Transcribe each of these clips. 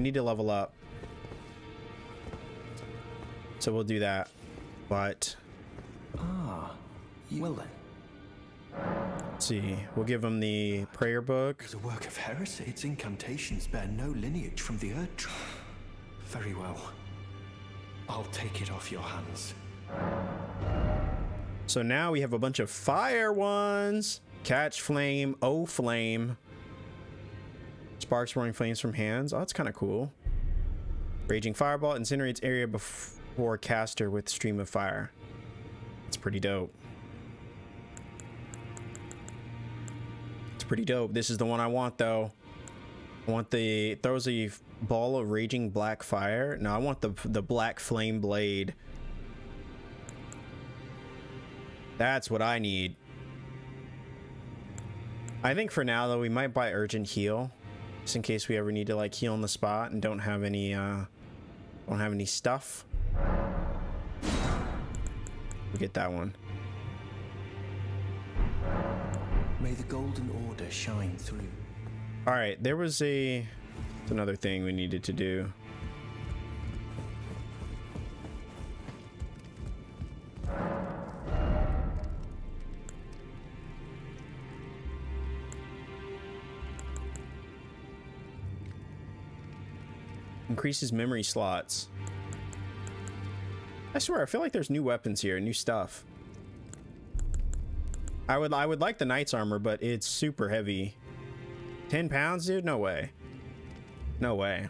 We need to level up. So we'll do that. But Ah, well then. let's see. We'll give him the prayer book. It's a work of heresy. Its incantations bear no lineage from the Earth. Very well. I'll take it off your hands. So now we have a bunch of fire ones. Catch flame, oh flame. Sparks roaring flames from hands. Oh, that's kind of cool. Raging fireball incinerates area before caster with stream of fire. It's pretty dope. It's pretty dope. This is the one I want though. I want the throws a ball of raging black fire. No, I want the the black flame blade. That's what I need. I think for now though, we might buy urgent heal. In case we ever need to like heal on the spot and don't have any uh don't have any stuff. We get that one. May the Golden Order shine through. Alright, there was a another thing we needed to do. Increases memory slots. I swear, I feel like there's new weapons here, new stuff. I would I would like the knight's armor, but it's super heavy. 10 pounds, dude? No way. No way.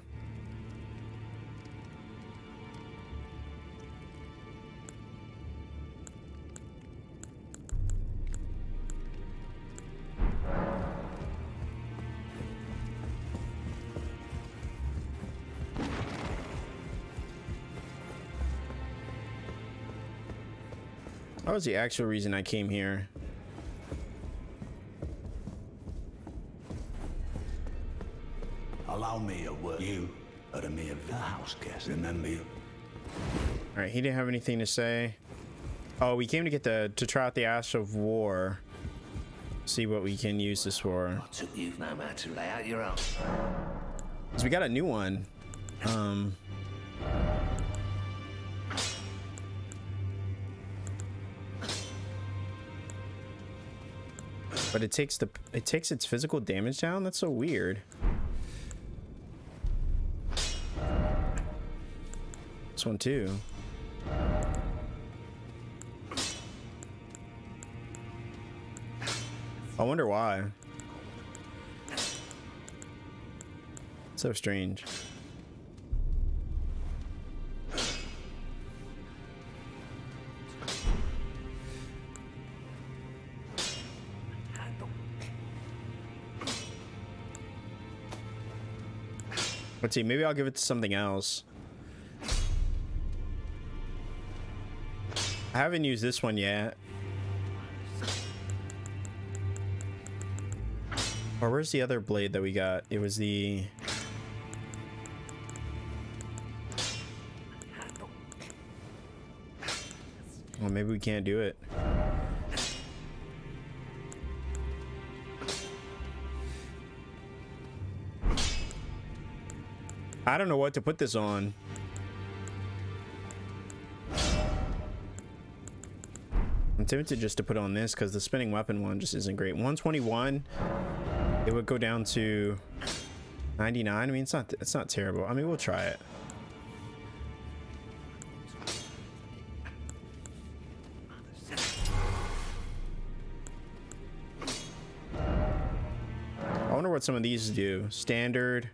That was the actual reason I came here. Allow me a word. You are a mere house guest. Remember you. All right, he didn't have anything to say. Oh, we came to get the to try out the Ash of War. See what we can use this for. Took you no man to lay out your own. Cause we got a new one. Um. But it takes the it takes its physical damage down. That's so weird. This one too. I wonder why. So strange. Let's see, maybe I'll give it to something else. I haven't used this one yet. Or where's the other blade that we got? It was the... Well, maybe we can't do it. I don't know what to put this on. I'm tempted just to put on this because the spinning weapon one just isn't great. 121, it would go down to 99. I mean, it's not it's not terrible. I mean, we'll try it. I wonder what some of these do. Standard.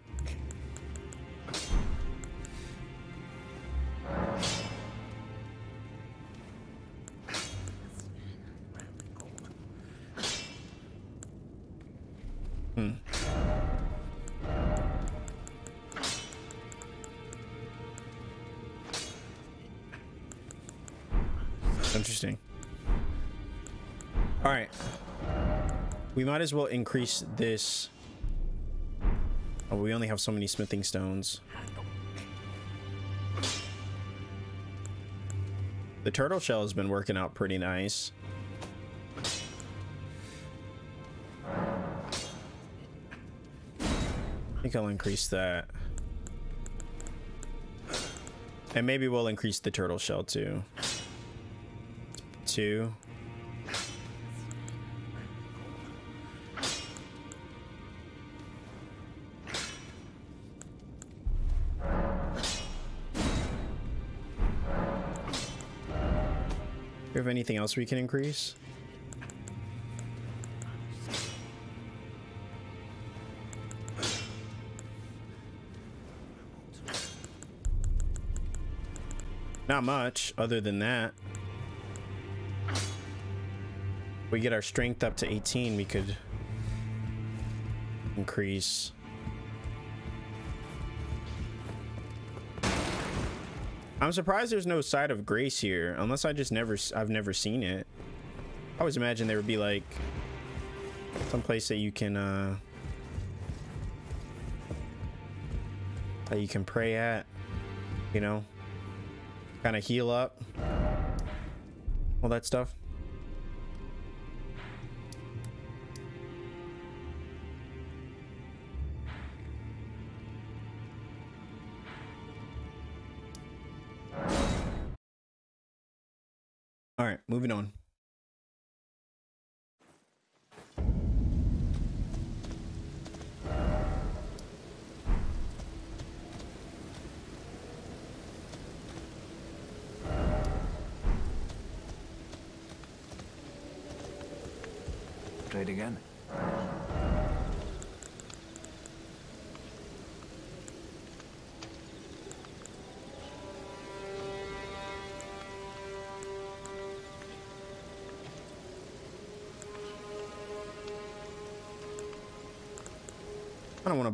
Might as well increase this. Oh, we only have so many smithing stones. The turtle shell has been working out pretty nice. I think I'll increase that. And maybe we'll increase the turtle shell too. Two. Anything else we can increase? Not much other than that. We get our strength up to 18, we could increase. I'm surprised there's no site of grace here, unless I just never, I've never seen it. I always imagine there would be like some place that you can, uh, that you can pray at, you know? kind of heal up all that stuff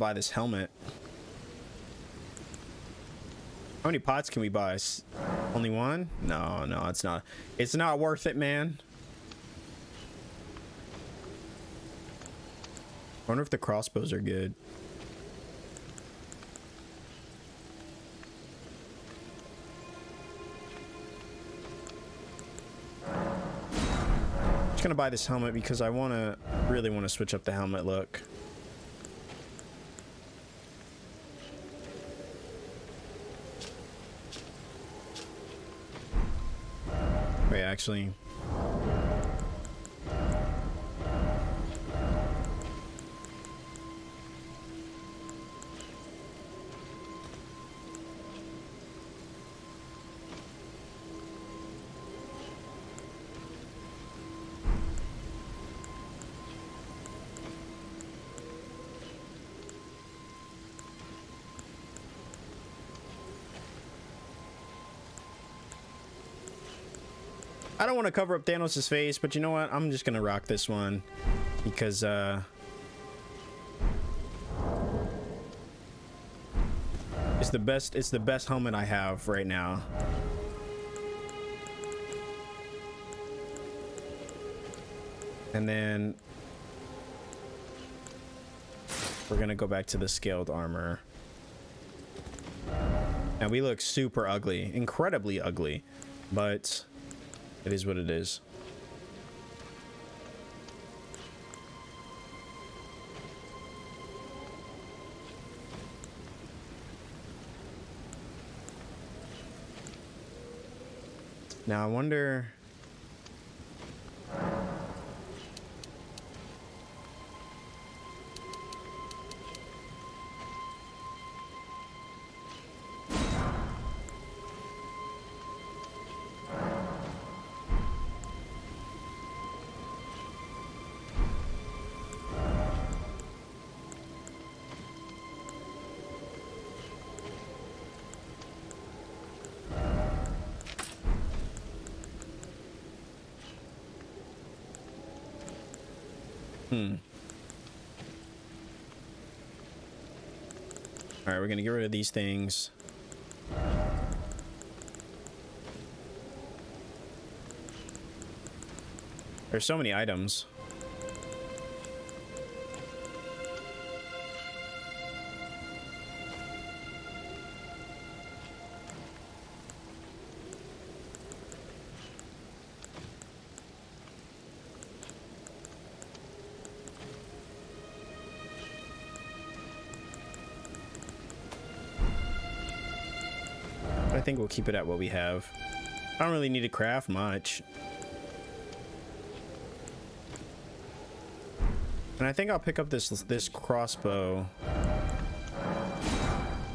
buy this helmet. How many pots can we buy? Only one? No, no, it's not. It's not worth it, man. I wonder if the crossbows are good. I'm just gonna buy this helmet because I want to really want to switch up the helmet look. Actually, I don't want to cover up Thanos' face, but you know what? I'm just gonna rock this one because uh it's the best it's the best helmet I have right now. And then we're gonna go back to the scaled armor. And we look super ugly, incredibly ugly, but it is what it is. Now I wonder we're gonna get rid of these things. There's so many items. Think we'll keep it at what we have. I don't really need to craft much. And I think I'll pick up this this crossbow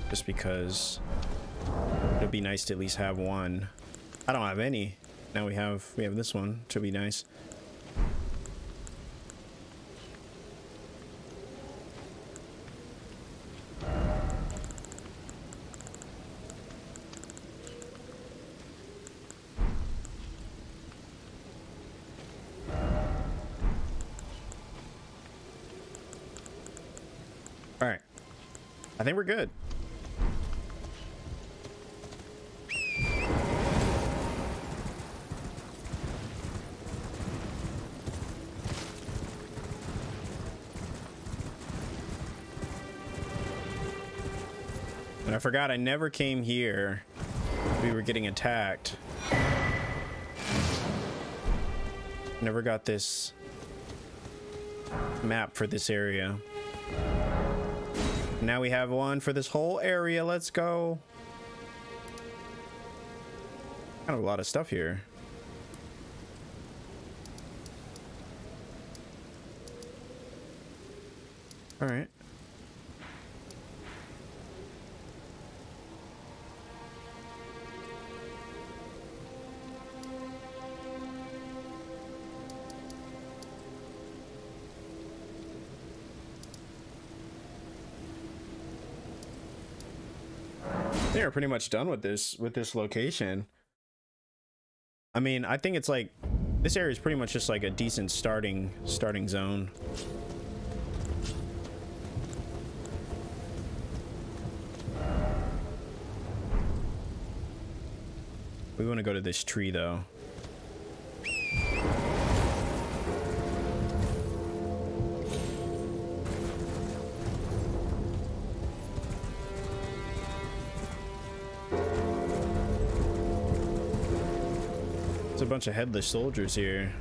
just because it'd be nice to at least have one. I don't have any. Now we have we have this one. Should be nice. I forgot I never came here. We were getting attacked. Never got this map for this area. Now we have one for this whole area. Let's go. Kind of a lot of stuff here. All right. Are pretty much done with this with this location. I mean, I think it's like this area is pretty much just like a decent starting starting zone. We want to go to this tree though. Bunch of headless soldiers here.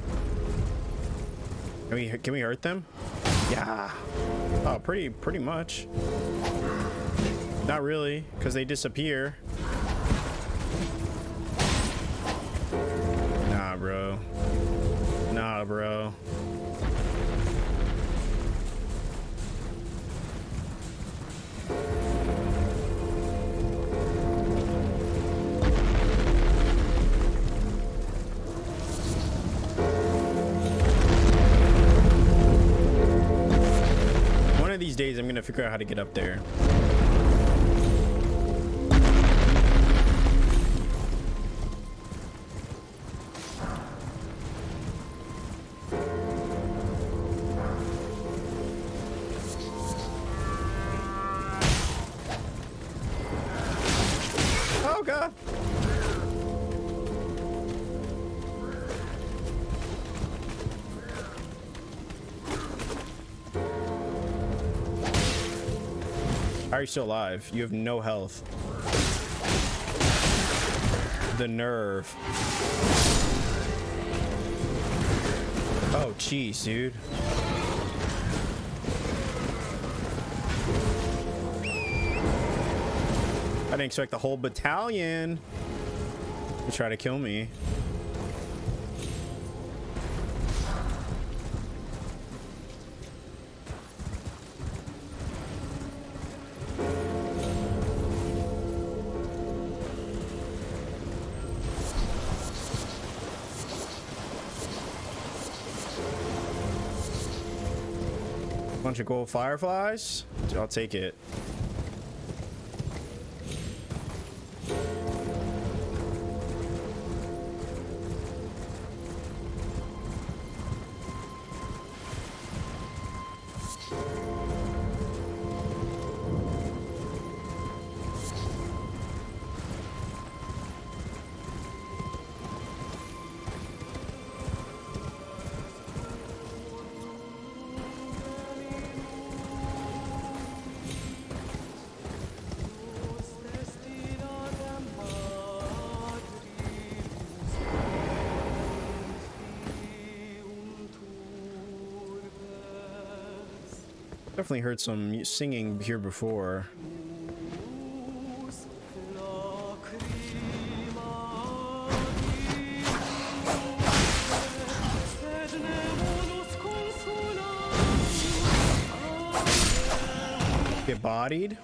Can we can we hurt them? Yeah. Oh, pretty pretty much. Not really, because they disappear. Nah, bro. Nah, bro. I'm gonna figure out how to get up there. How are you still alive? You have no health. The nerve. Oh, jeez, dude. I didn't expect the whole battalion to try to kill me. Bunch of gold fireflies. I'll take it. Definitely heard some singing here before. Get bodied.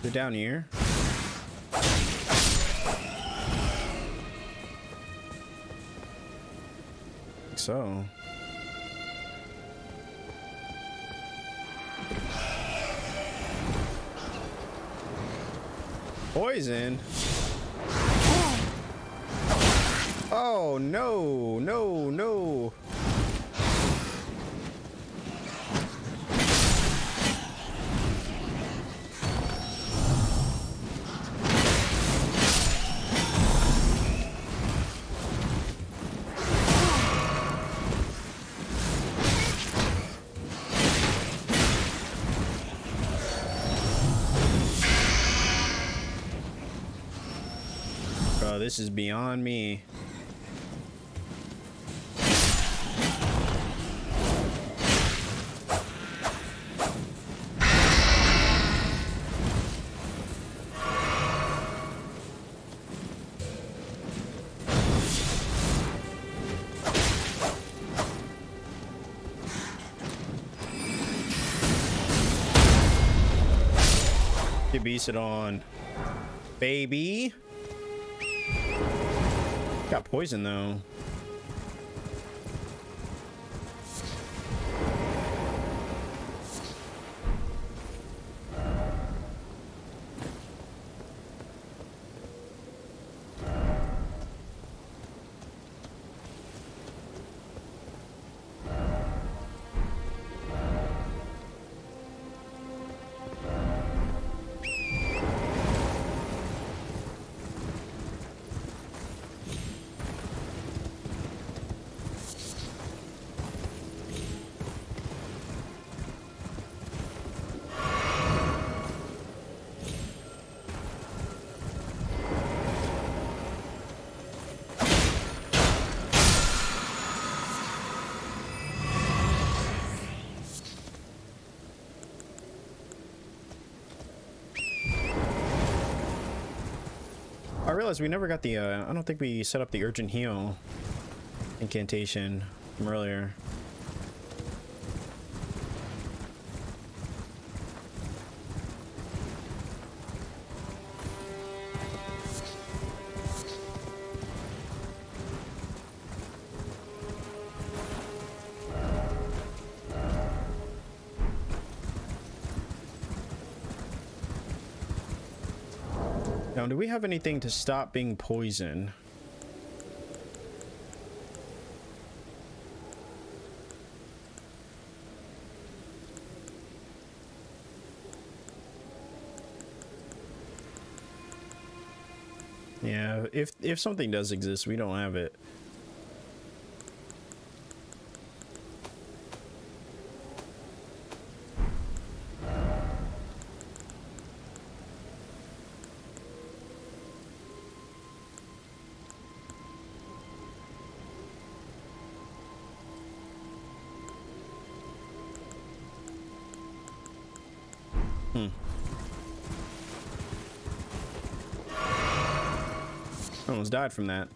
They're down here. So. Poison. Oh, no, no, no. This is beyond me. Beast it on. Baby. Got poison though. Realized we never got the, uh, I don't think we set up the urgent heal incantation from earlier. Have anything to stop being poison? Yeah, if if something does exist, we don't have it. Almost died from that.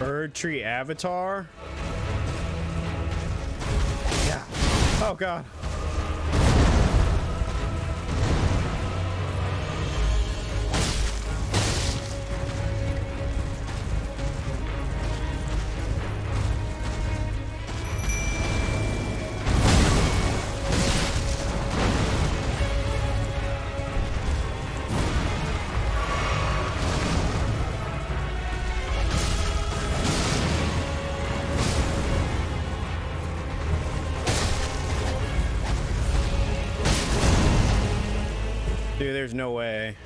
Erdtree avatar? Yeah. Oh god. There's no way.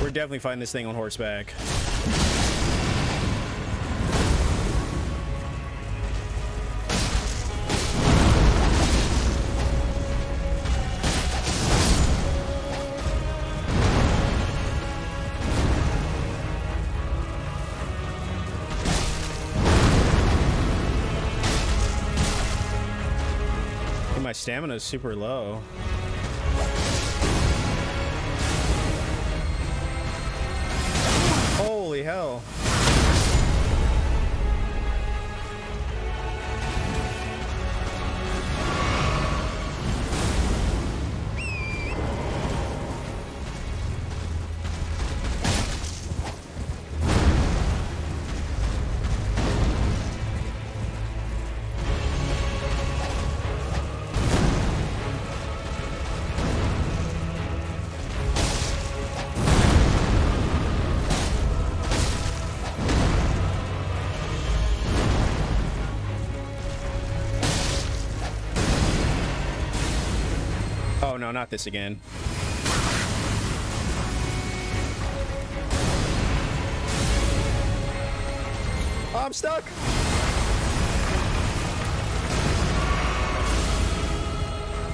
We're definitely fighting this thing on horseback. Stamina is super low. Holy hell. No, not this again. Oh, I'm stuck.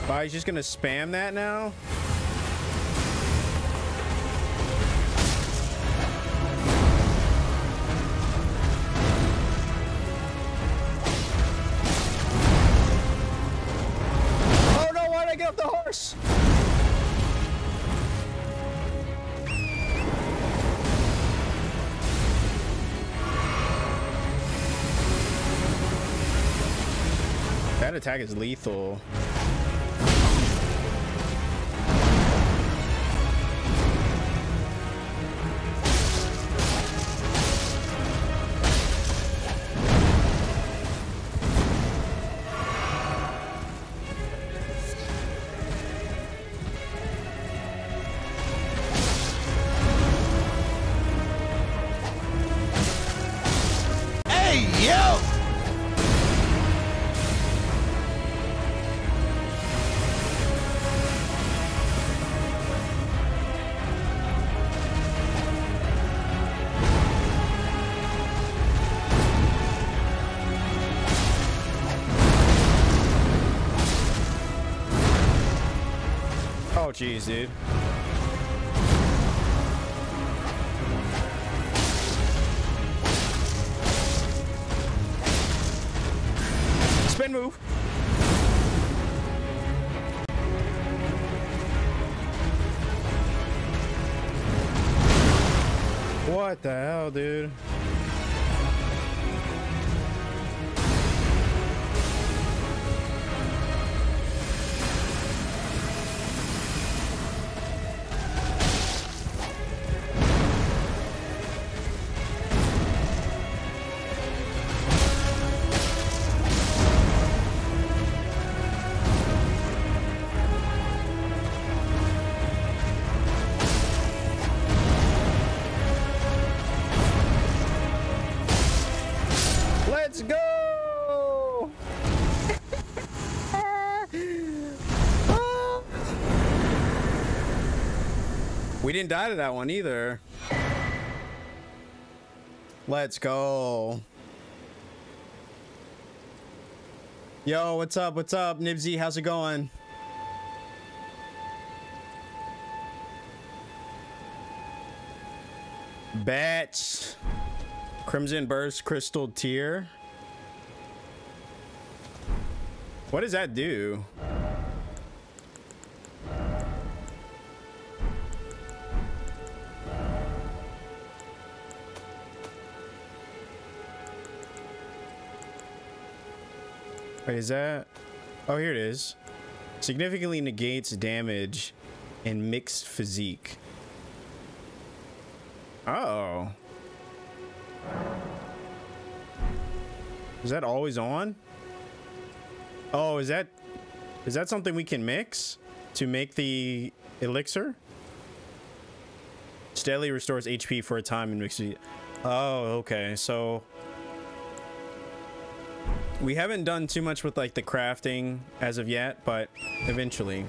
Oh, he's just gonna spam that now? Attack is lethal. Oh jeez, dude. Spin move. What the hell, dude? We didn't die to that one either. Let's go. Yo, what's up? What's up, Nibsy? How's it going? Bats. Crimson Burst Crystal Tear. What does that do? Wait, is that? Oh, here it is. Significantly negates damage in mixed physick. Oh. Is that always on? Oh, is that is that something we can mix to make the elixir? Steadily restores HP for a time and mixes. Oh, okay. So we haven't done too much with like the crafting as of yet, but eventually.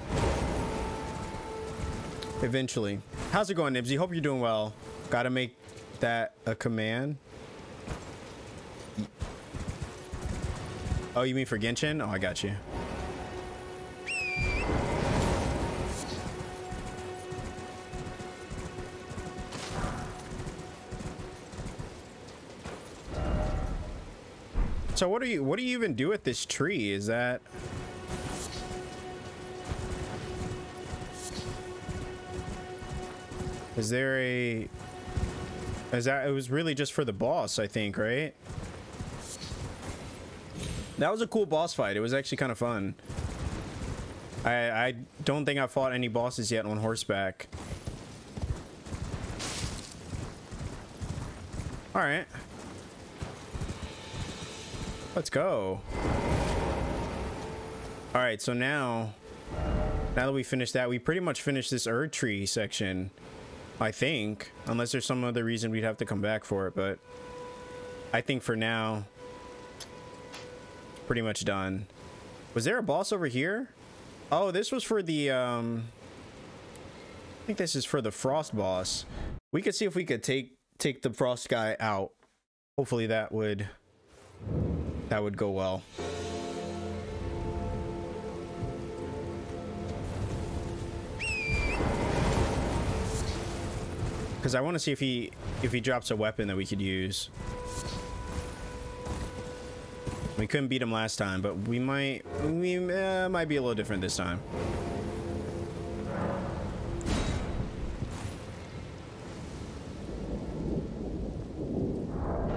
Eventually. How's it going, Nibsy? Hope you're doing well. Gotta make that a command. Oh, you mean for Genshin? Oh, I got you. So what do you what do you even do with this tree? Is that Is there a Is that it was really just for the boss, I think, right? That was a cool boss fight. It was actually kind of fun. I I don't think I fought any bosses yet on horseback. All right. Let's go. Alright, so now... Now that we finished that, we pretty much finished this Erdtree section. I think. Unless there's some other reason we'd have to come back for it, but... I think for now... Pretty much done. Was there a boss over here? Oh, this was for the, um... I think this is for the Frost boss. We could see if we could take take the Frost guy out. Hopefully that would... That would go well. Because I want to see if he if he drops a weapon that we could use. We couldn't beat him last time, but we might we uh, might be a little different this time.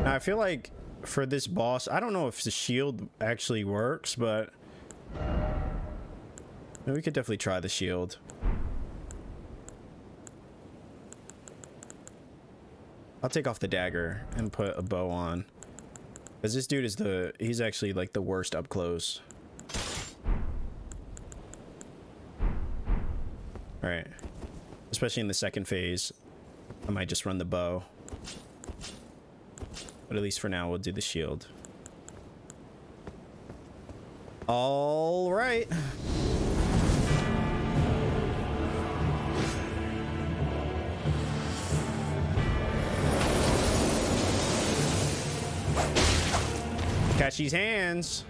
I feel like for this boss, I don't know if the shield actually works, but we could definitely try the shield. I'll take off the dagger and put a bow on. Because this dude is the... He's actually, like, the worst up close. Alright. Especially in the second phase. I might just run the bow. But at least for now, we'll do the shield. All right. Catch these hands.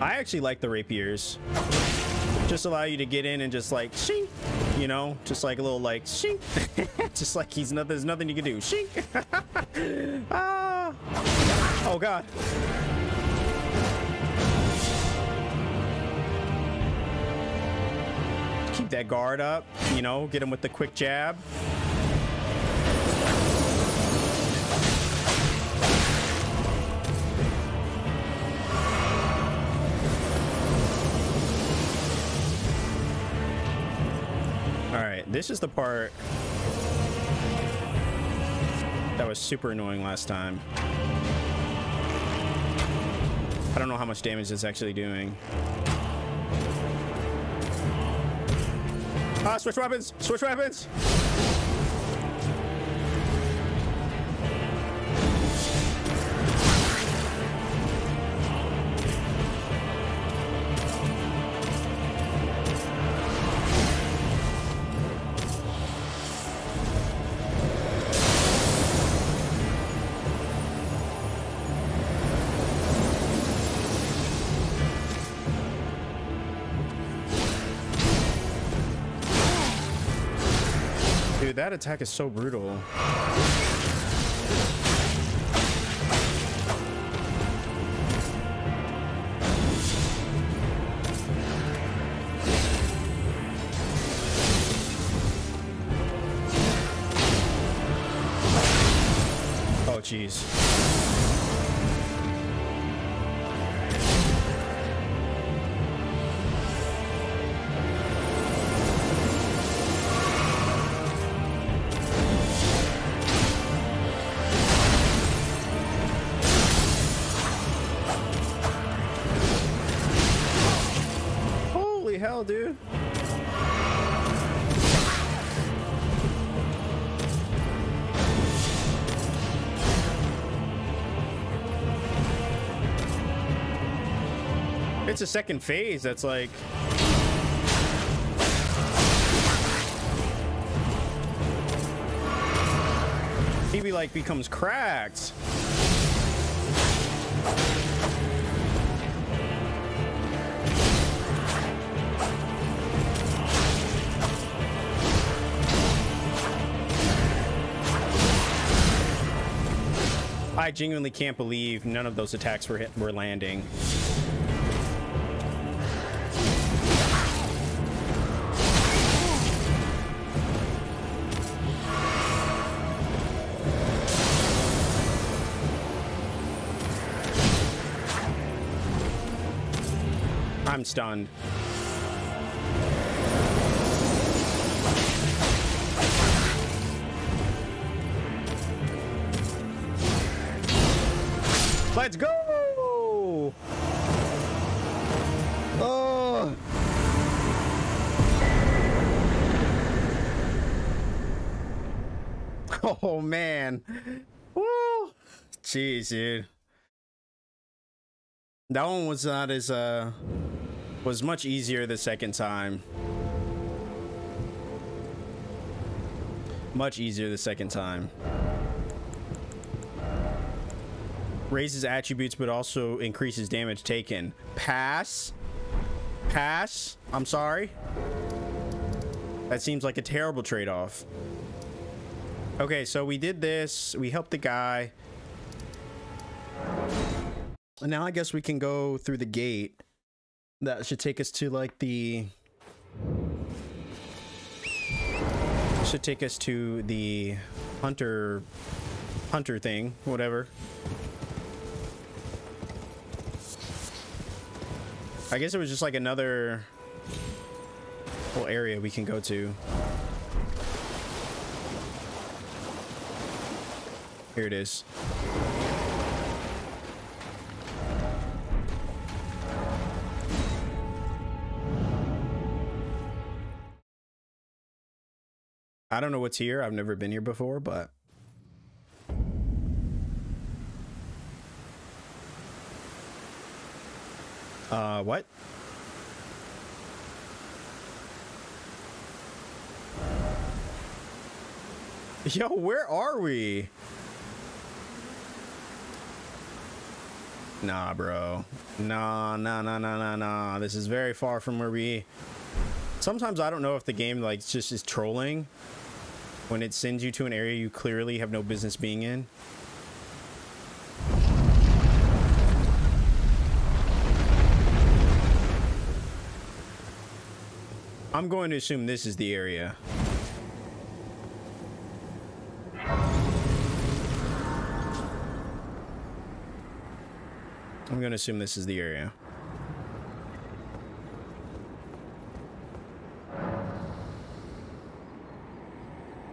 I actually like the rapiers. Just allow you to get in and just like shink, you know, just like a little like shink, just like he's nothing. There's nothing you can do. Shink. ah. Oh God. Keep that guard up. You know, get him with the quick jab. This is the part that was super annoying last time. I don't know how much damage it's actually doing. Ah, switch weapons! Switch weapons! That attack is so brutal. It's a second phase that's like... He like becomes cracked. I I genuinely can't believe none of those attacks were hit, were landing. I'm stunned. Let's go! Oh! Oh man. Woo! Jeez, dude. That one was not as uh was much easier the second time. Much easier the second time. Raises attributes but also increases damage taken. Pass. Pass. I'm sorry. That seems like a terrible trade-off. Okay, so we did this. We helped the guy. And now I guess we can go through the gate. That should take us to like the should take us to the hunter hunter thing, whatever. I guess it was just like another whole area we can go to. Here it is. I don't know what's here. I've never been here before, but Uh, what? Yo, where are we? Nah, bro. Nah, nah, nah, nah, nah, nah. This is very far from where we... Sometimes I don't know if the game, like, just is trolling when it sends you to an area you clearly have no business being in. I'm going to assume this is the area. I'm going to assume this is the area.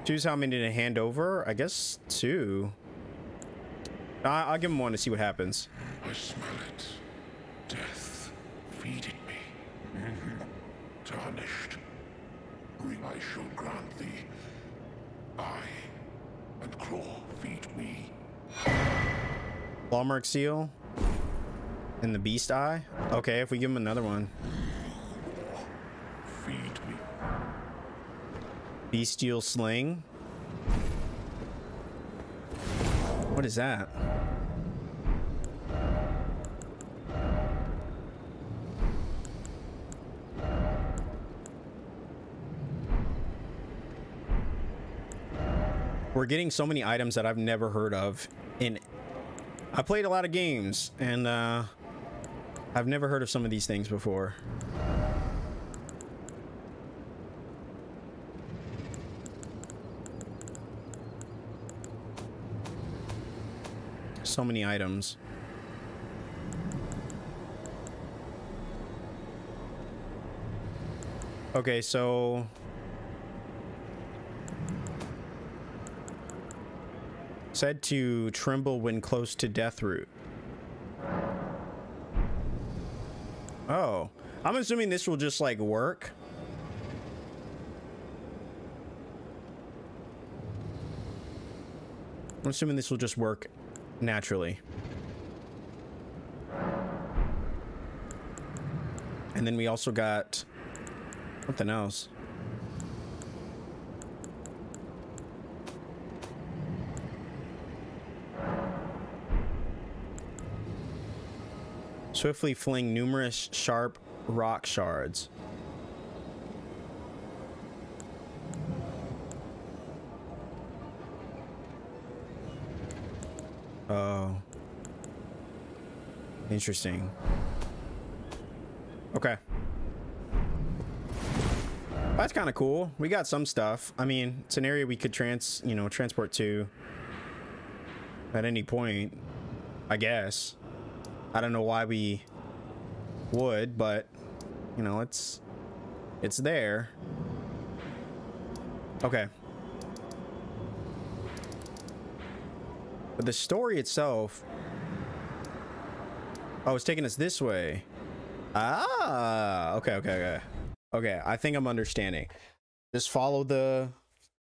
Choose how many to hand over? I guess two. I will give him one to see what happens. I smell it. Death feeding me. Tarnished. I shall grant thee. Eye and claw feed me. Clawmark seal. And the beast eye? Okay, if we give him another one. Feed me. Bestial sling. What is that? We're getting so many items that I've never heard of in I played a lot of games and uh I've never heard of some of these things before. So many items. Okay, so said to tremble when close to Deathroot. Oh, I'm assuming this will just like work. I'm assuming this will just work naturally. And then we also got something else. Swiftly fling numerous sharp rock shards. Interesting. Okay. That's kind of cool. We got some stuff. I mean, it's an area we could trans, you know, transport to at any point, I guess. I don't know why we would, but you know, it's it's there. Okay. But the story itself Oh, it's taking us this way. Ah, okay, okay, okay. Okay, I think I'm understanding. Just follow the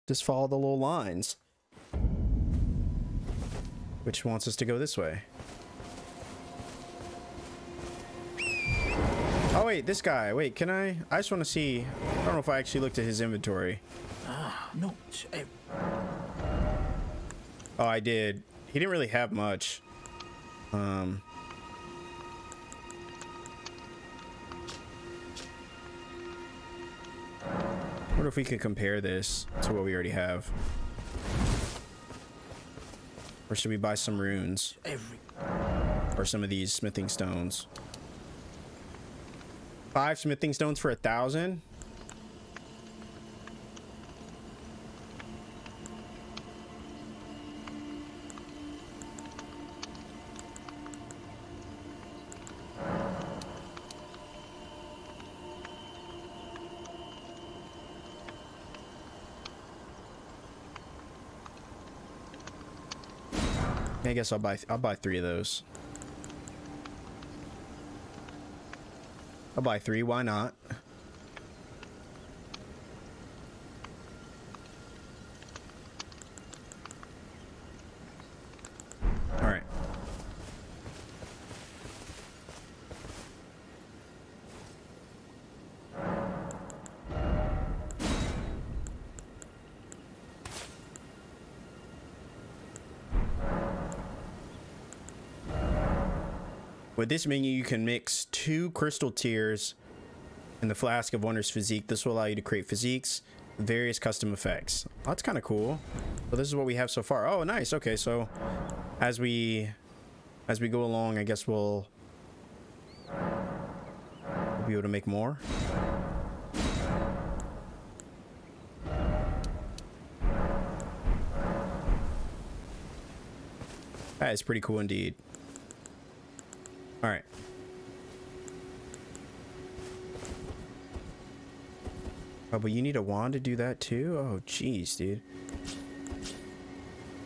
just follow the little lines. Which wants us to go this way. Oh wait, this guy. Wait, can I? I just want to see. I don't know if I actually looked at his inventory. Ah, no. Oh, I did. He didn't really have much. Um. Wonder if we could compare this to what we already have. Or should we buy some runes? every. Or some of these smithing stones? Five smithing stones for a thousand? I guess I'll buy I'll buy three of those. I'll buy three, why not? With this menu, you can mix two crystal tears in the Flask of Wondrous Physick. This will allow you to create physicks, various custom effects. That's kind of cool. So this is what we have so far. Oh, nice. Okay, so as we as we go along, I guess we'll, we'll be able to make more. That is pretty cool indeed. Oh, but you need a wand to do that too? Oh, jeez, dude.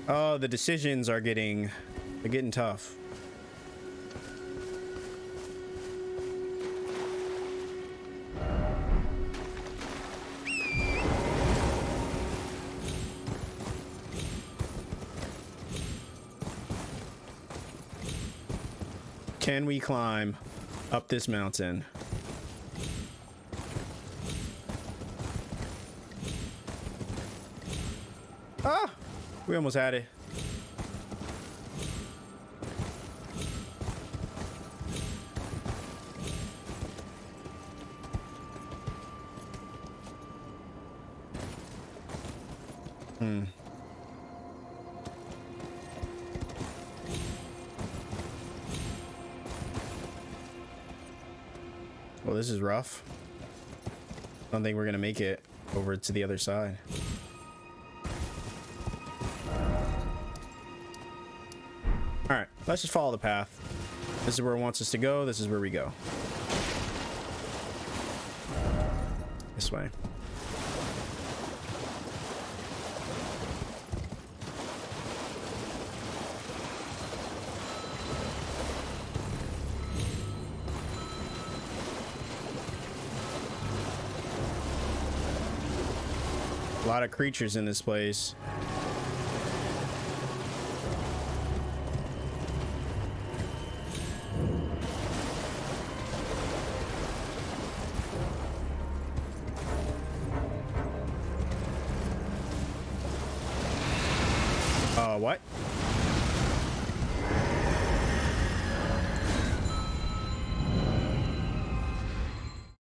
Oh, the decisions are getting... They're getting tough. Can we climb up this mountain? Ah! We almost had it. Hmm. Well, this is rough. I don't think we're gonna make it over to the other side. Let's just follow the path. This is where it wants us to go. This is where we go. This way. A lot of creatures in this place. Uh, what?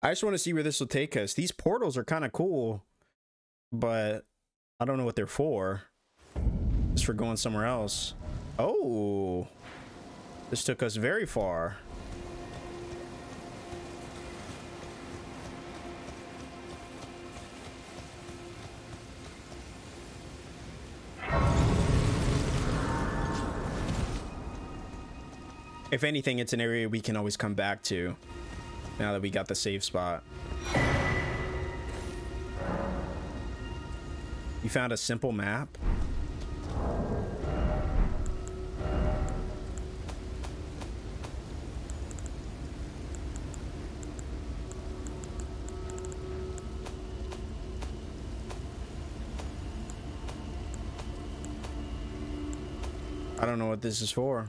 I just want to see where this will take us. These portals are kind of cool, but I don't know what they're for. Just for going somewhere else. Oh. This took us very far. If anything, it's an area we can always come back to now that we got the safe spot. You found a simple map? I don't know what this is for.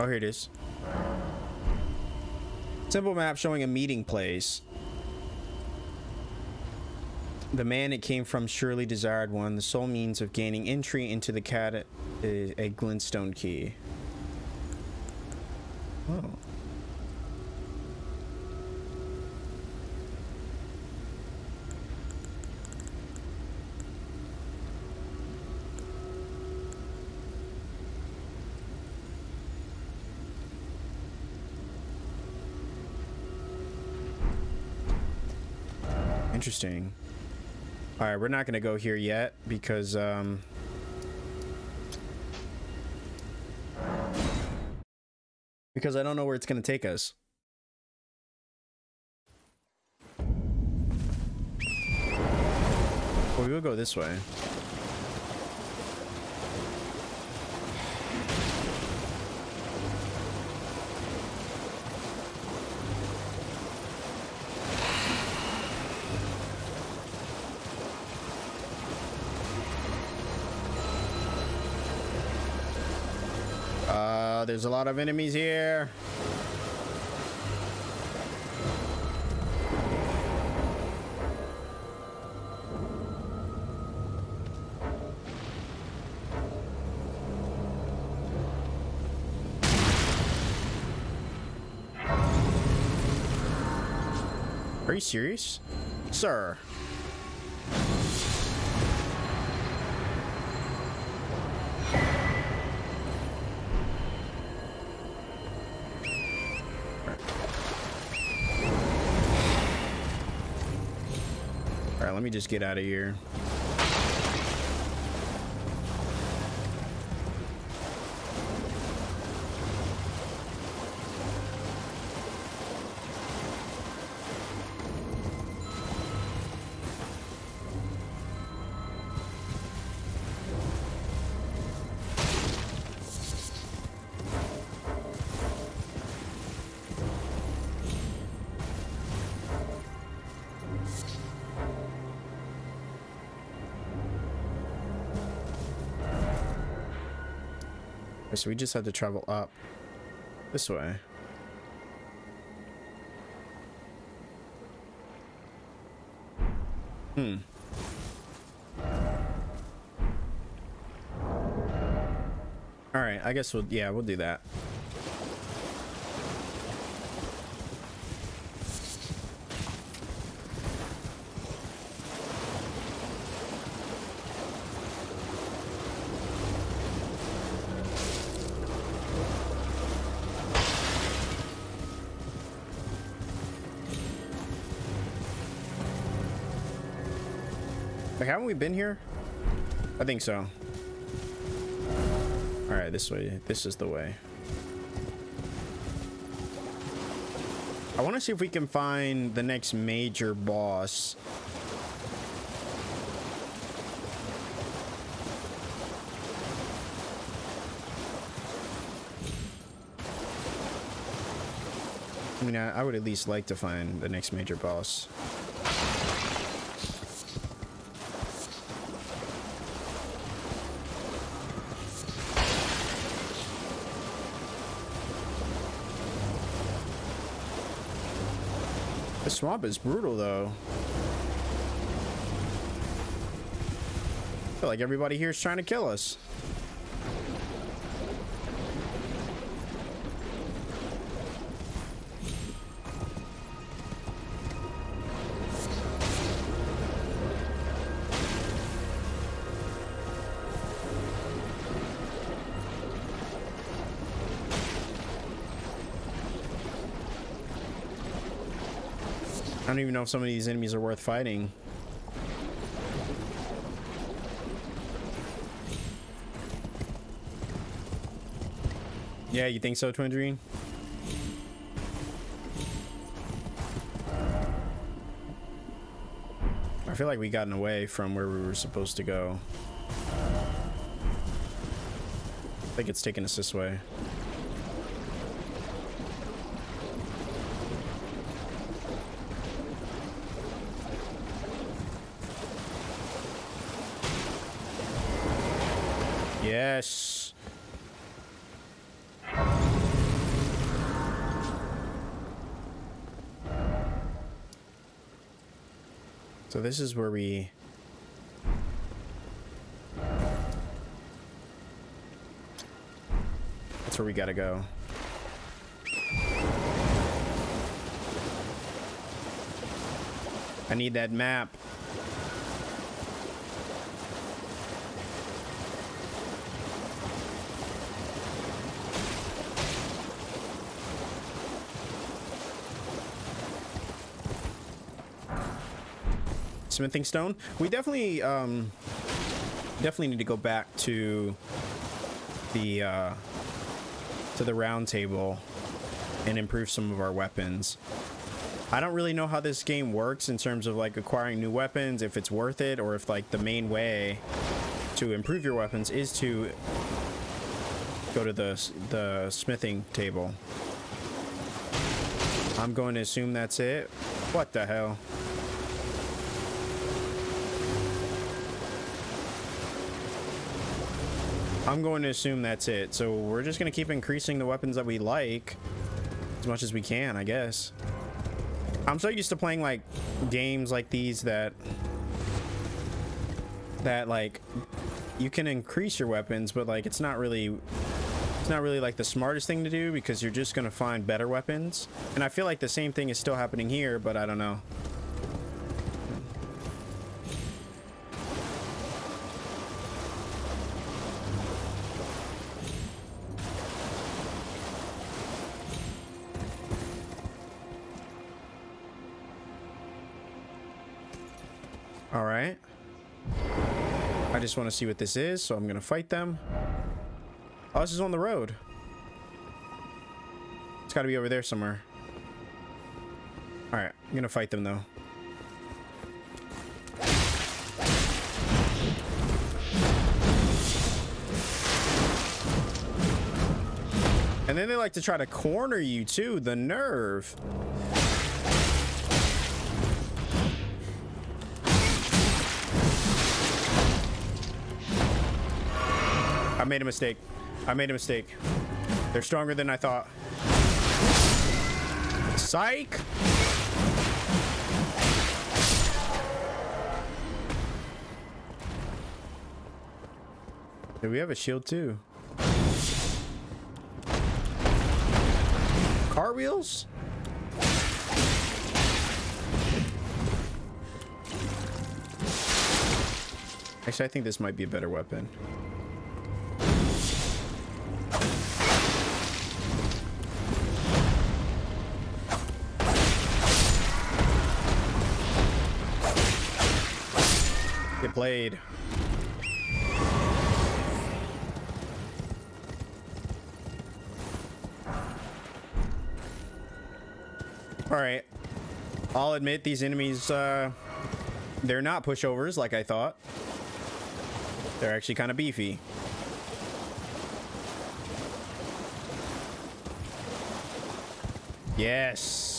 Oh, here it is. Simple map showing a meeting place. The man it came from surely desired one. The sole means of gaining entry into the cat is a glintstone key. Oh. Interesting. All right, we're not going to go here yet because um because I don't know where it's going to take us. Well, we will go this way. Uh, there's a lot of enemies here. Are you serious? Sir. Just get out of here. So we just had to travel up this way. Hmm. All right, I guess we'll yeah, we'll do that. Been here? I think so. All right, this way. This is the way. I want to see if we can find the next major boss. I mean, I, I would at least like to find the next major boss. The swamp is brutal, though. I feel like everybody here is trying to kill us. Don't even know if some of these enemies are worth fighting. Yeah, you think so, Twin? I feel like we gotten away from where we were supposed to go. I think it's taking us this way. This is where we That's where we gotta go. I need that map. Smithing stone. We definitely, um, definitely need to go back to the, uh, to the round table and improve some of our weapons. I don't really know how this game works in terms of like acquiring new weapons, if it's worth it, or if like the main way to improve your weapons is to go to the, the smithing table. I'm going to assume that's it. What the hell? I'm going to assume that's it. So we're just going to keep increasing the weapons that we like as much as we can, I guess. I'm so used to playing like games like these that that like you can increase your weapons, but like it's not really it's not really like the smartest thing to do because you're just going to find better weapons. And I feel like the same thing is still happening here, but I don't know. Just want to see what this is, so I'm going to fight them. Oh, this is on the road. It's got to be over there somewhere. All right, I'm going to fight them, though. And then they like to try to corner you, too. The nerve. Made a mistake. I made a mistake. They're stronger than I thought. Psych! Do we have a shield too? Car wheels? Actually, I think this might be a better weapon. Played. All right. I'll admit these enemies, uh, they're not pushovers like I thought. They're actually kind of beefy. Yes.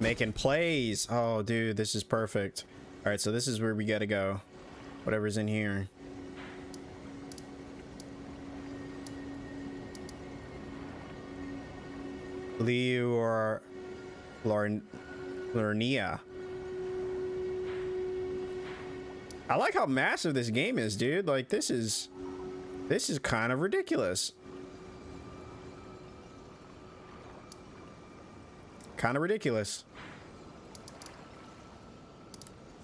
Making plays. Oh, dude, this is perfect. All right, so this is where we gotta go. Whatever's in here. Lior... Lorn... Lornia. I like how massive this game is, dude. Like, this is... This is kind of ridiculous. Kind of ridiculous.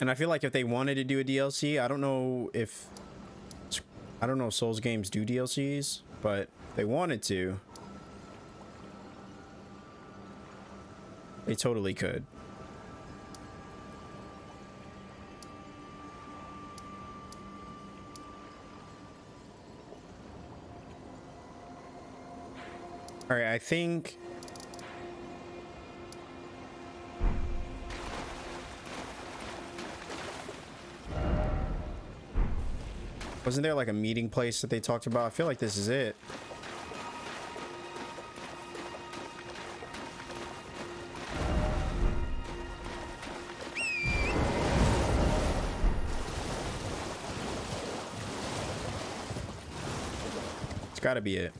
And I feel like if they wanted to do a DLC, I don't know if I don't know if Souls games do DLCs, but they wanted to. They totally could. All right, I think Wasn't there like a meeting place that they talked about? I feel like this is it. It's gotta be it.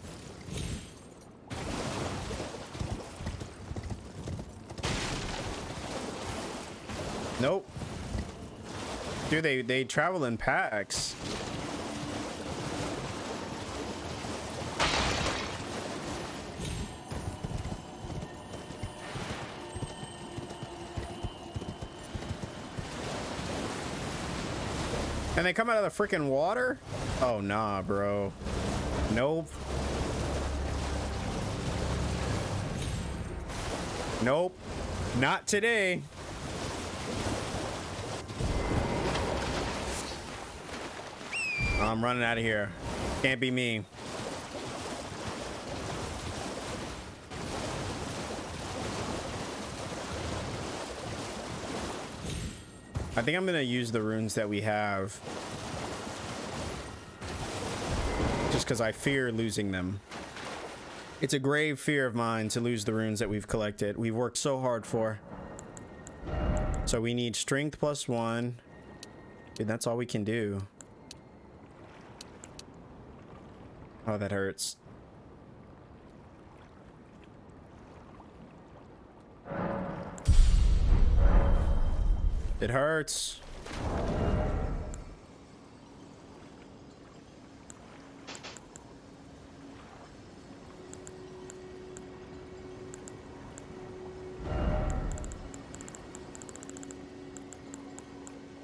Nope. Dude, they, they travel in packs. They come out of the freaking water? Oh, nah, bro. Nope. Nope. Not today. I'm running out of here. Can't be me. I think I'm gonna use the runes that we have. Just because I fear losing them. It's a grave fear of mine to lose the runes that we've collected. We've worked so hard for. So we need strength plus one. Dude, that's all we can do. Oh, that hurts. It hurts.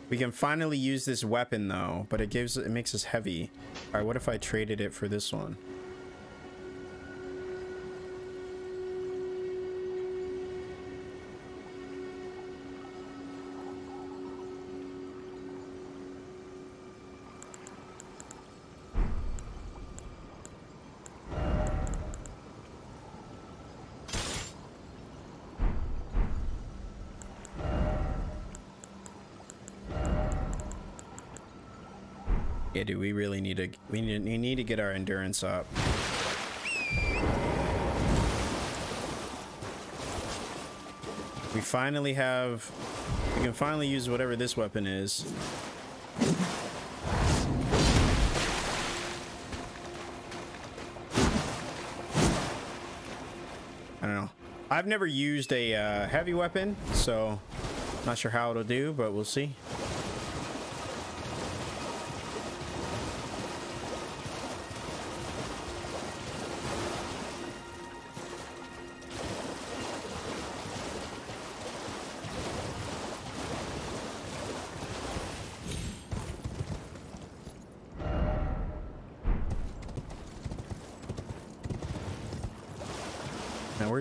We can finally use this weapon though, but it gives it makes us heavy. All right, what if I traded it for this one? Dude, we really need to we need we need to get our endurance up. We finally have we can finally use whatever this weapon is. I don't know. I've never used a uh, heavy weapon, so not sure how it'll do, but we'll see.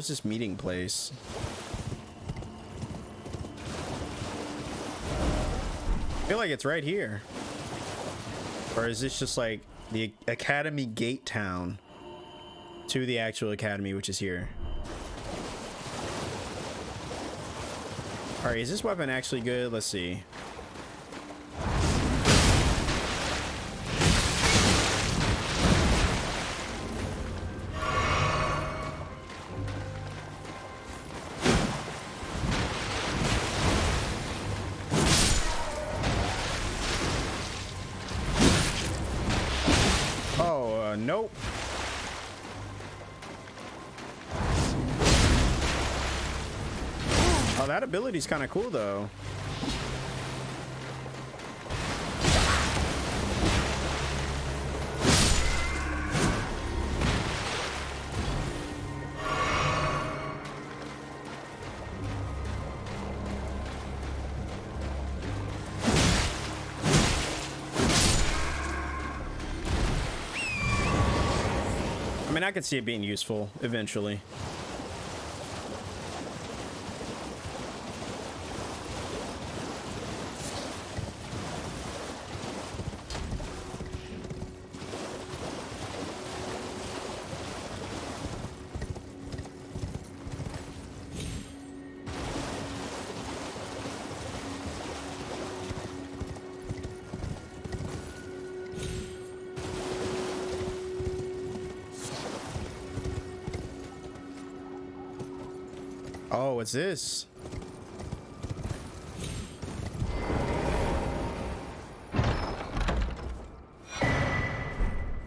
Where's this meeting place? I feel like it's right here. Or is this just like the Academy Gate Town to the actual Academy, which is here? Alright, is this weapon actually good? Let's see. Nope. Oh, that ability's kind of cool, though. I could see it being useful eventually. What's this?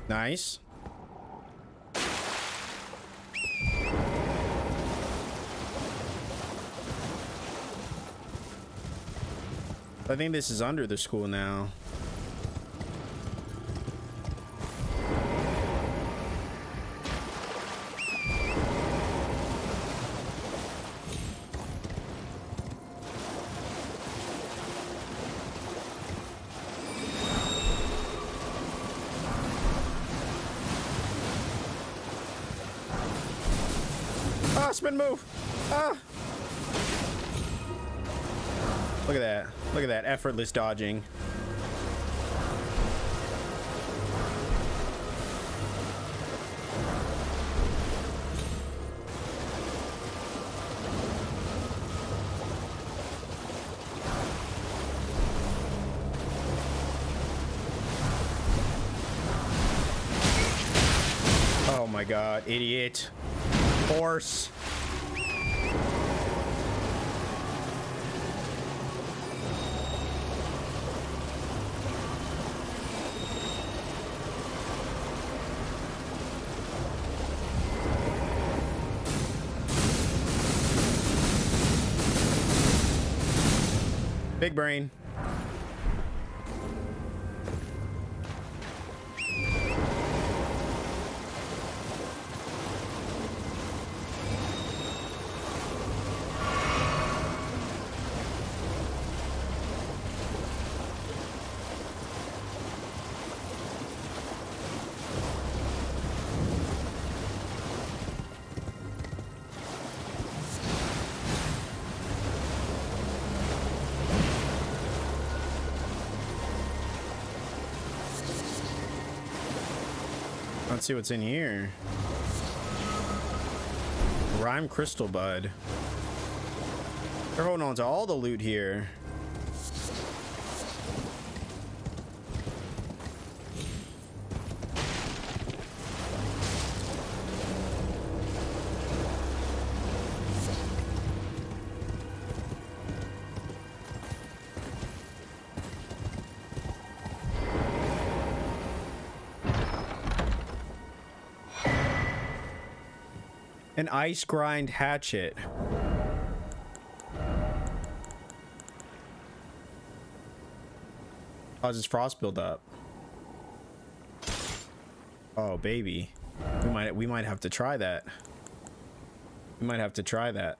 Nice. I think this is under the school now. Effortless dodging. Oh my god, idiot. Horse. Big brain. Let's see what's in here. Rimed Crystal Bud. They're holding on to all the loot here. An Icerind Hatchet. Causes frost buildup. Oh baby. We might we might have to try that. We might have to try that.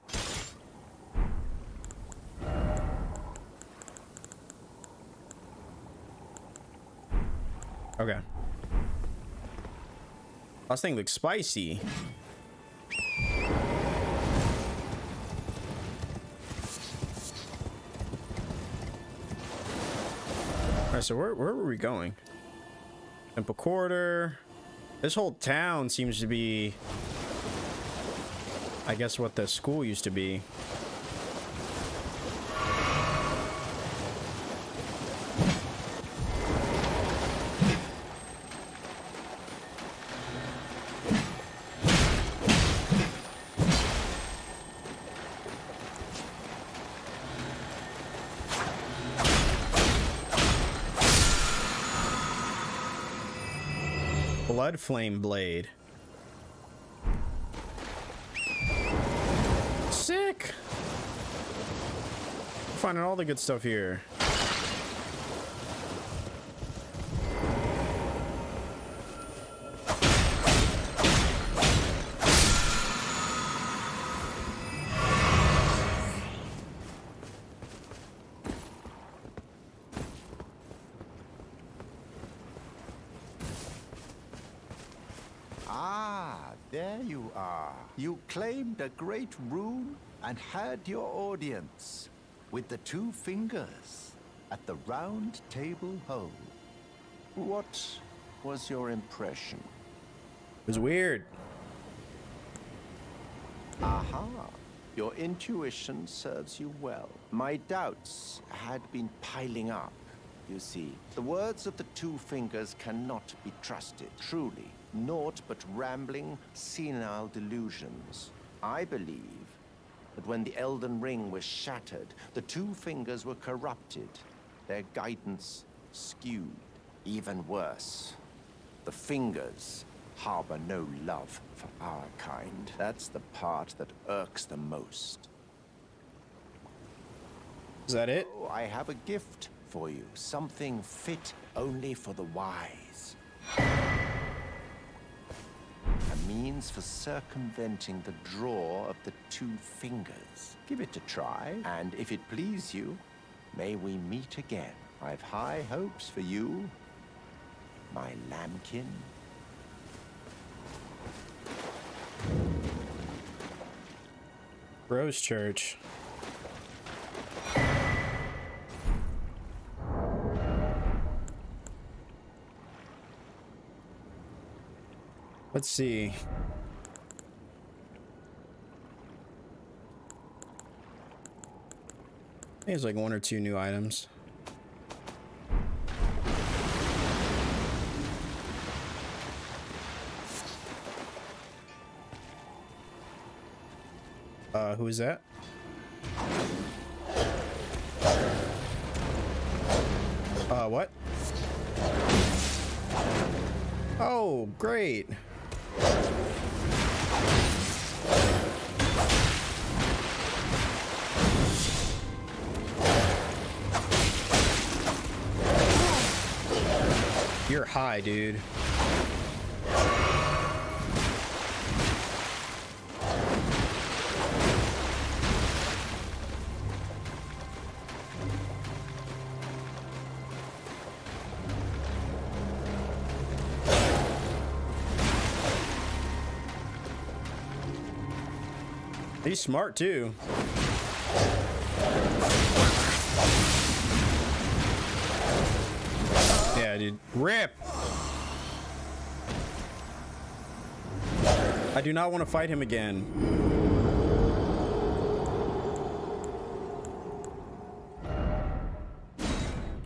Okay. This thing looks spicy. So where, where were we going? Temple Quarter. This whole town seems to be... I guess what the school used to be. Blood Flame Blade. Sick! Finding all the good stuff here. A great room and had your audience with the two fingers at the Roundtable Hold. What was your impression? It was weird. Aha. Your intuition serves you well. My doubts had been piling up. You see, the words of the two fingers cannot be trusted, truly. Naught but rambling, senile delusions. I believe that when the Elden Ring was shattered, the two fingers were corrupted, their guidance skewed. Even worse, the fingers harbor no love for our kind. That's the part that irks the most. Is that it? Oh, I have a gift for you. Something fit only for the wise. A means for circumventing the draw of the two fingers. Give it a try, and if it please you, may we meet again. I've high hopes for you, my lambkin. Rose Church. Let's see. There's like one or two new items. Uh, who is that? Uh, what? Oh, great. You're high, dude. He's smart too. Yeah, dude. Rip! I do not want to fight him again.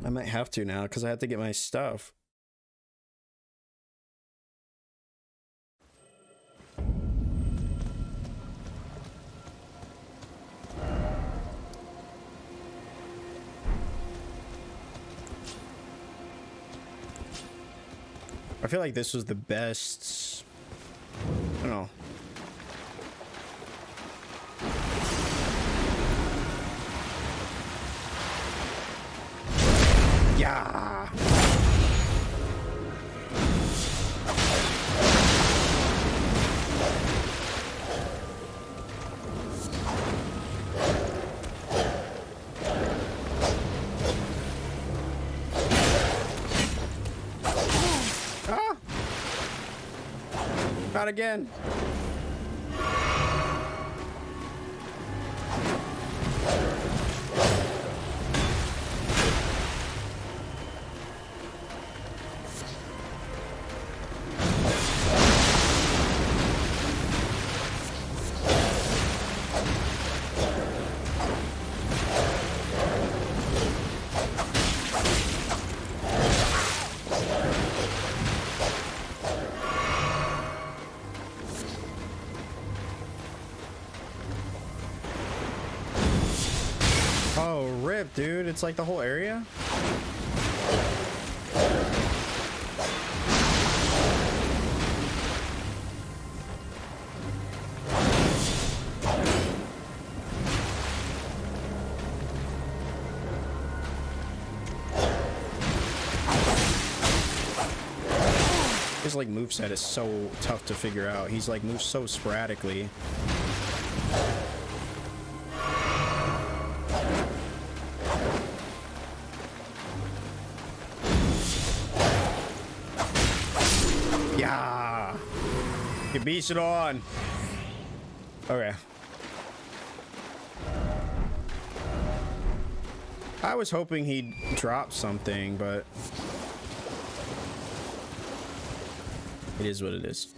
I might have to now because I have to get my stuff. I feel like this was the best. I don't know. Again. Oh, rip, dude. It's like the whole area? His like moveset is so tough to figure out. He's like moves so sporadically. It on. Okay. I was hoping he'd drop something, but it is what it is.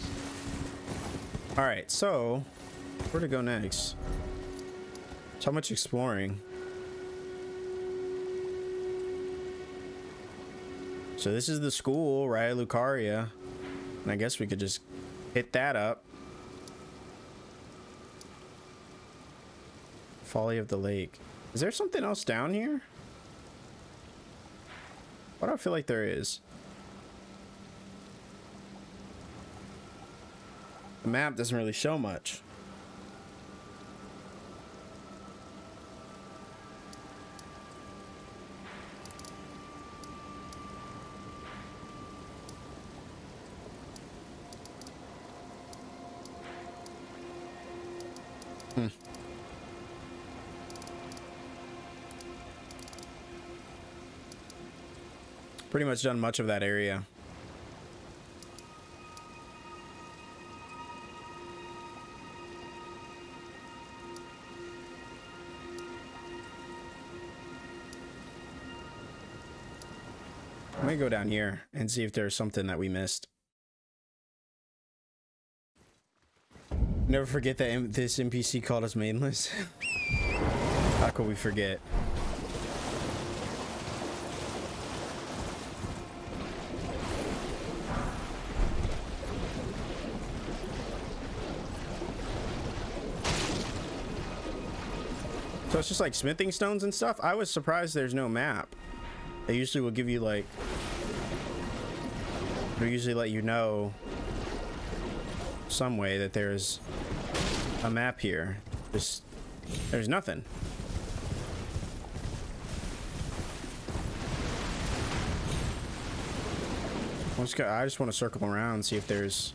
All right, so where to go next? So much exploring. So this is the school, right? Lucaria. And I guess we could just hit that up. Folly of the Lake. Is there something else down here? Why do I feel like there is? The map doesn't really show much. Pretty much done much of that area. Let me go down here and see if there's something that we missed. Never forget that this NPC called us maidenless. How could we forget? So it's just like smithing stones and stuff. I was surprised there's no map. They usually will give you like they usually let you know some way that there's a map here. Just there's nothing. I just, I just want to circle around see if there's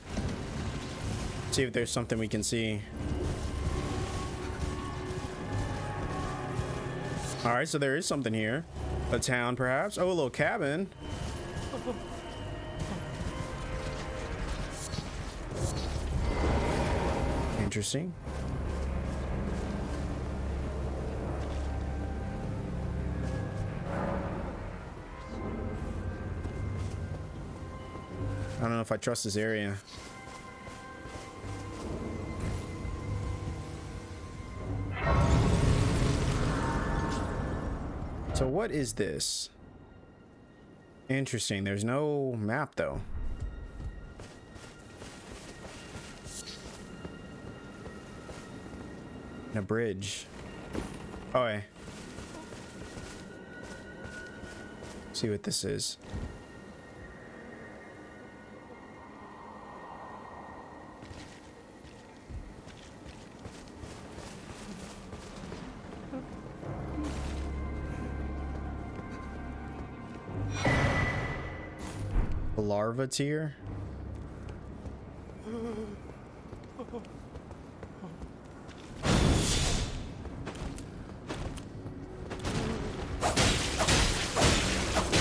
see if there's something we can see. All right, so there is something here. A town, perhaps. Oh, a little cabin. Interesting. I don't know if I trust this area. What is this? Interesting. There's no map though. And a bridge. Oh, yeah. See what this is. Larva tier.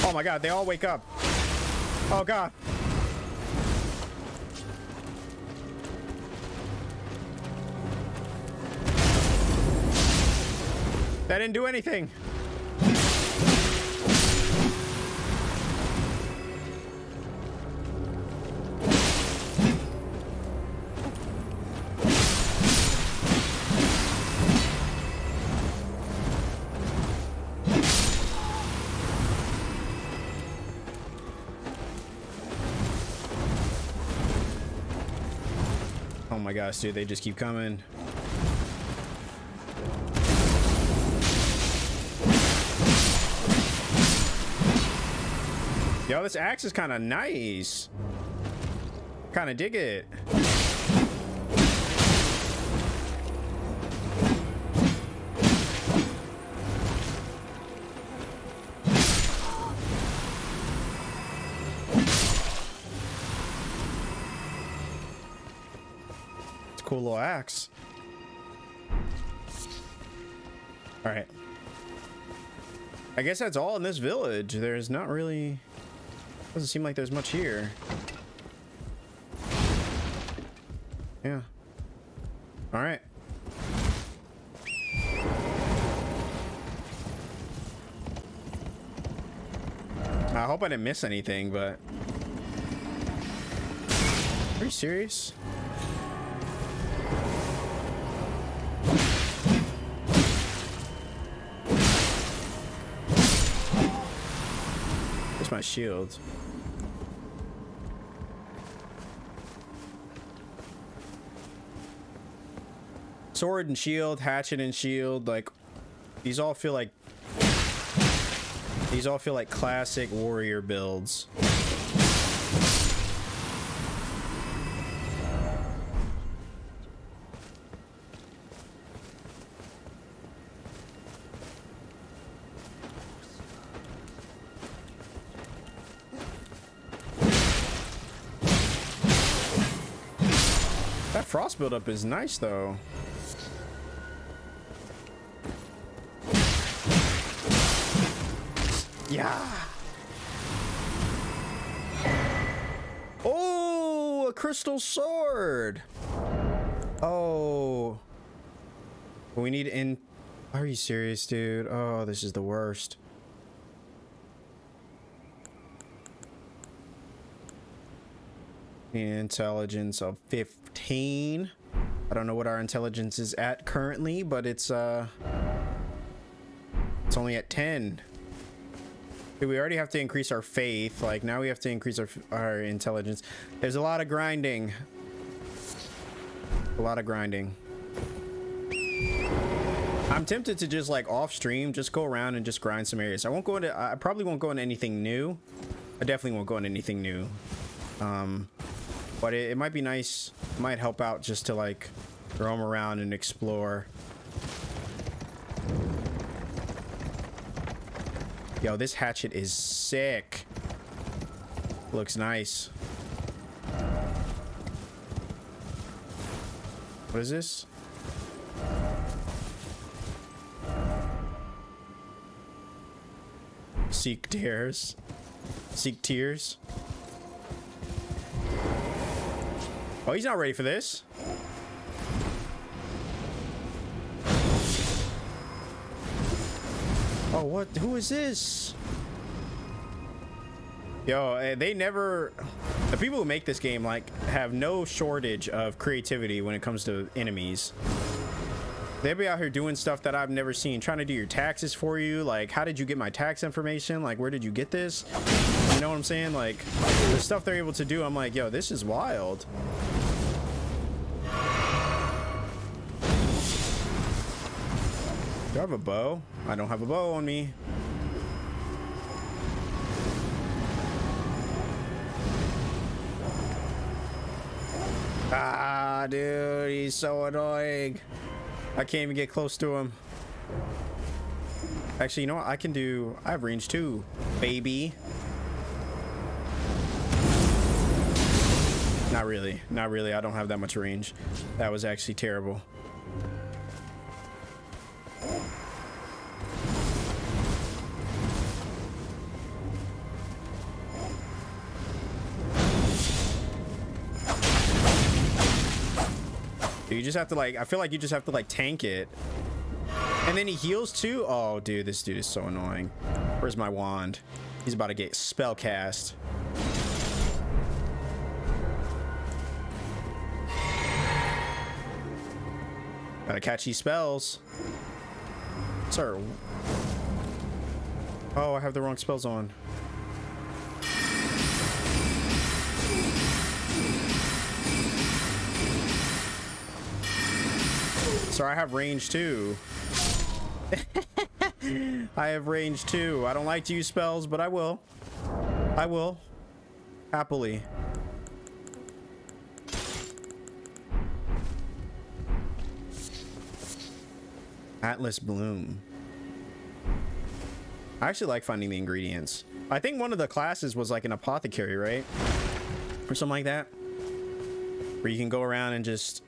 Oh my god, they all wake up. Oh god. That didn't do anything. Oh my gosh, dude, they just keep coming. Yo, this axe is kind of nice. Kind of dig it. little axe. Alright. I guess that's all in this village. There's not really... Doesn't seem like there's much here. Yeah. Alright. I hope I didn't miss anything, but... Are you serious? Shield? Sword and shield, hatchet and shield, like these all feel like these all feel like classic warrior builds. Frost buildup is nice though. Yeah. Oh, a crystal sword. Oh. We need in. Are you serious, dude? Oh, this is the worst. Intelligence of 15. I don't know what our intelligence is at currently, but it's uh it's only at 10. we already have to increase our faith. Like now we have to increase our our intelligence. There's a lot of grinding. A lot of grinding. I'm tempted to just like off stream, just go around and just grind some areas. I won't go into. I probably won't go into anything new. I definitely won't go into anything new. Um, but it, it might be nice. Might help out just to like roam around and explore. Yo, this hatchet is sick. Looks nice. What is this? Seek tears. Seek tears. Oh, he's not ready for this. Oh, what? Who is this? Yo, eh, they never... The people who make this game, like, have no shortage of creativity when it comes to enemies. They'd be out here doing stuff that I've never seen. Trying to do your taxes for you. Like, how did you get my tax information? Like, where did you get this? You know what I'm saying? Like, the stuff they're able to do, I'm like, yo, this is wild. Do I have a bow? I don't have a bow on me. Ah, dude, he's so annoying. I can't even get close to him. Actually, you know what? I can do... I have range too, baby. Not really. Not really. I don't have that much range. That was actually terrible. You just have to like, I feel like you just have to like tank it. And then he heals too? Oh, dude, this dude is so annoying. Where's my wand? He's about to get spell cast. Gotta catch these spells. Sir. Oh, I have the wrong spells on. So I have range too. I have range too. I don't like to use spells, but I will. I will. Happily. Altus Bloom. I actually like finding the ingredients. I think one of the classes was like an apothecary, right? Or something like that. Where you can go around and just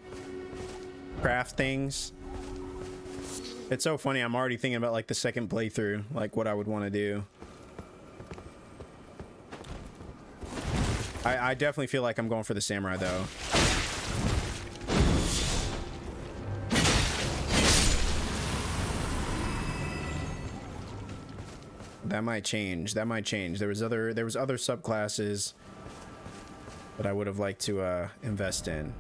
craft things. It's so funny. I'm already thinking about like the second playthrough, like what I would want to do. I, I definitely feel like I'm going for the samurai though. That might change. That might change. There was other there was other subclasses that I would have liked to uh, invest in.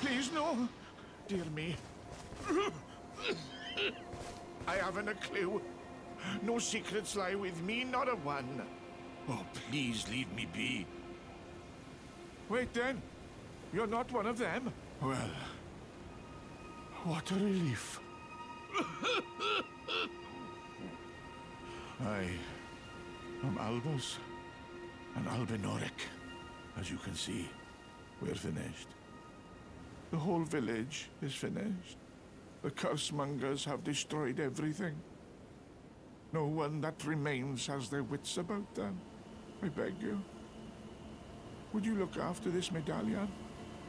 Please, no. Dear me. I haven't a clue. No secrets lie with me, not a one. Oh, please leave me be. Wait then. You're not one of them? Well, what a relief. I am Albus and Albinauric. As you can see, we're finished. The whole village is finished. The cursemongers have destroyed everything. No one that remains has their wits about them. I beg you. Would you look after this medallion?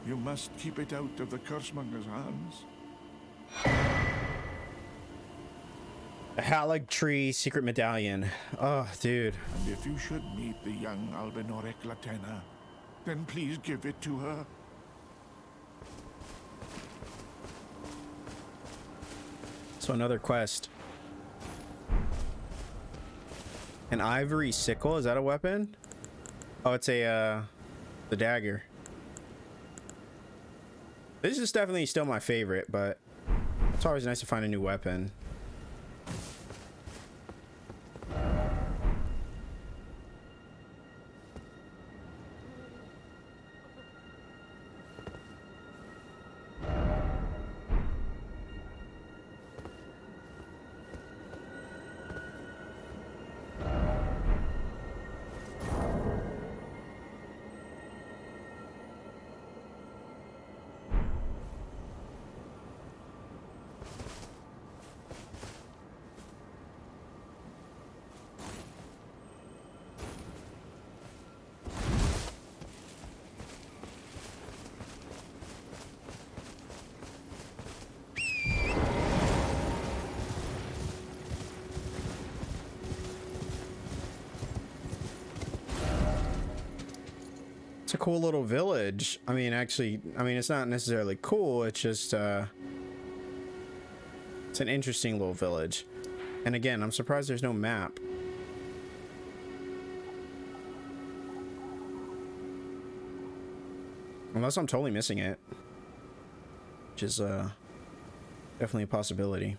You must keep it out of the cursemonger's hands. Haligtree Secret Medallion. Oh, dude. And if you should meet the young Albinauric Latenna, then please give it to her. So another quest. An ivory sickle, is that a weapon? Oh, it's a, uh, the dagger. This is definitely still my favorite, but it's always nice to find a new weapon. It's a cool little village. I mean, actually, I mean, it's not necessarily cool. It's just, uh, it's an interesting little village. And again, I'm surprised there's no map. Unless I'm totally missing it. Which is, uh, definitely a possibility.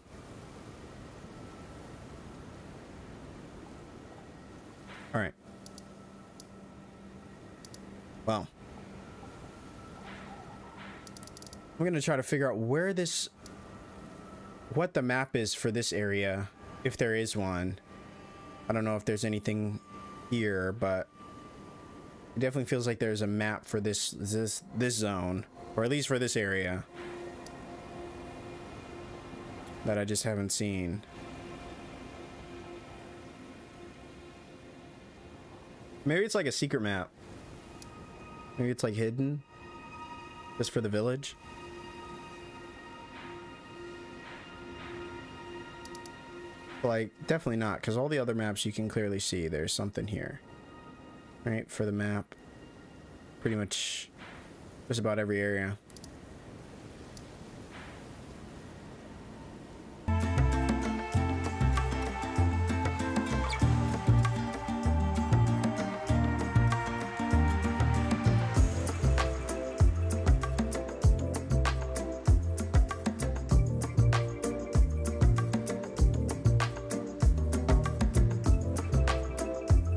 I'm to try to figure out where this... What the map is for this area, if there is one. I don't know if there's anything here, but... It definitely feels like there's a map for this this this zone, or at least for this area. That I just haven't seen. Maybe it's like a secret map. Maybe it's like hidden. Just for the village. Like, definitely not, because all the other maps you can clearly see there's something here. Right, for the map. Pretty much just about every area.